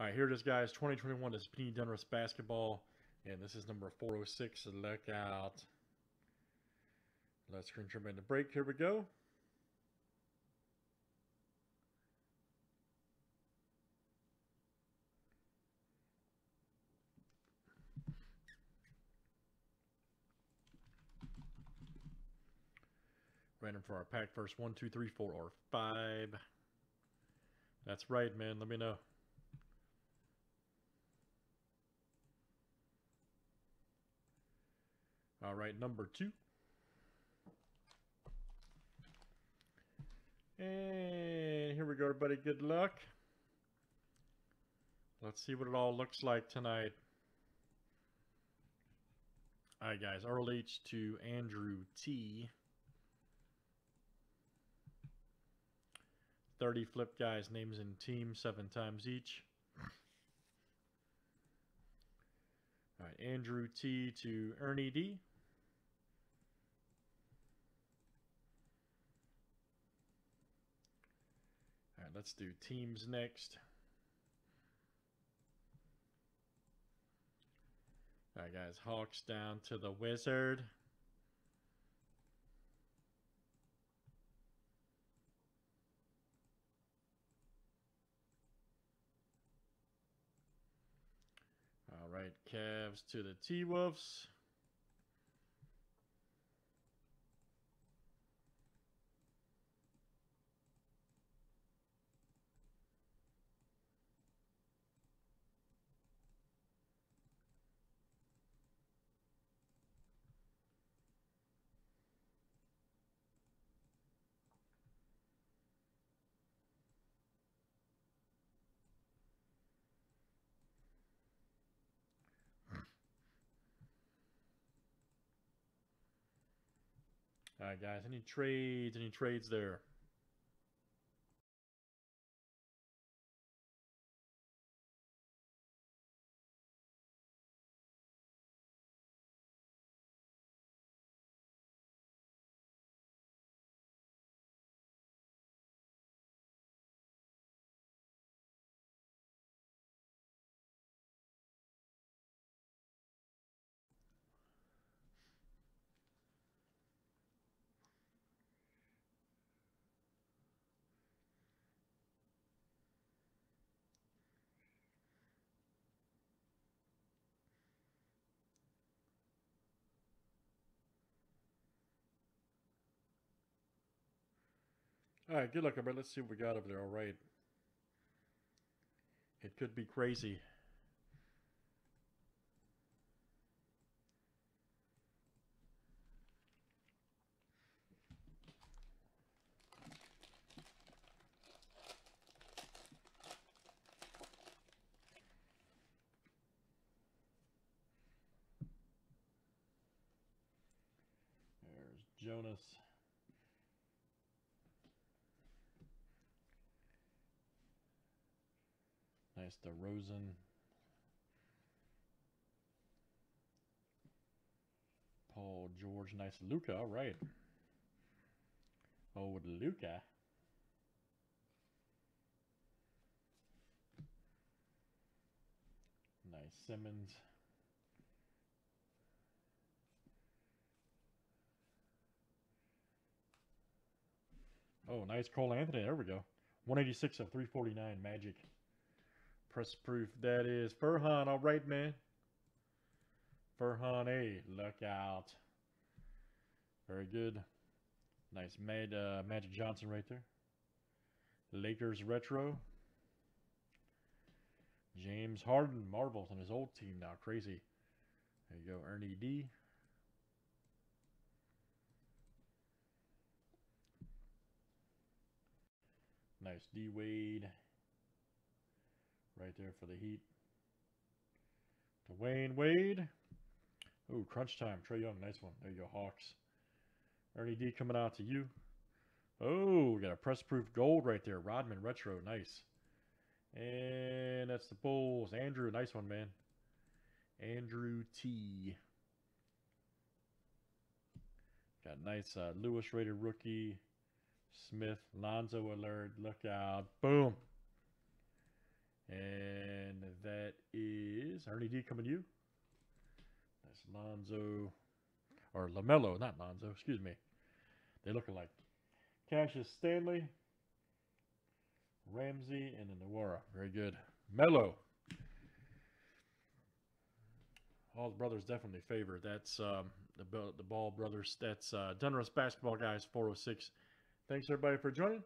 All right, here it is, guys. 2021 is Panini Donruss basketball, and this is number 406. Look out. Let's screen trim in the break. Here we go. Random for our pack first. One, two, three, four, or five. That's right, man. Let me know. All right, number two. And here we go, everybody. Good luck. Let's see what it all looks like tonight. All right, guys. Earl H to Andrew T. 30 flip guys, names and teams, seven times each. All right, Andrew T to Ernie D. All right, let's do teams next. All right, guys, Hawks down to the Wizard. All right, Cavs to the T Wolves. All right, guys. Any trades? Any trades there? All right, good luck, everybody. Let's see what we got over there. All right. It could be crazy. There's Jonas. Nice DeRozan. Paul George, nice Luka. Right. Oh, with Luka. Nice Simmons. Oh, nice Cole Anthony. There we go. 186 of 349 Magic. Press proof. That is Furhan. All right, man. Furhan A. Look out. Very good. Nice Mad, uh, Magic Johnson right there. Lakers retro. James Harden marbles on his old team now. Crazy. There you go. Ernie D. Nice D Wade. Right there for the Heat. Dwyane Wade. Oh, crunch time. Trae Young. Nice one. There you go, Hawks. Ernie D coming out to you. Oh, we got a press proof gold right there. Rodman Retro. Nice. And that's the Bulls. Andrew. Nice one, man. Andrew T. Got nice uh, Lewis rated rookie. Smith. Lonzo alert. Look out. Boom. And that is Ernie D coming to you. That's Lonzo or Lamelo, not Lonzo. Excuse me. They look alike. Cassius Stanley, Ramsey, and Nwora. Very good. Mello. All the brothers definitely favored. That's um, the the Ball brothers. That's uh, Basketball Guys 406. Thanks everybody for joining.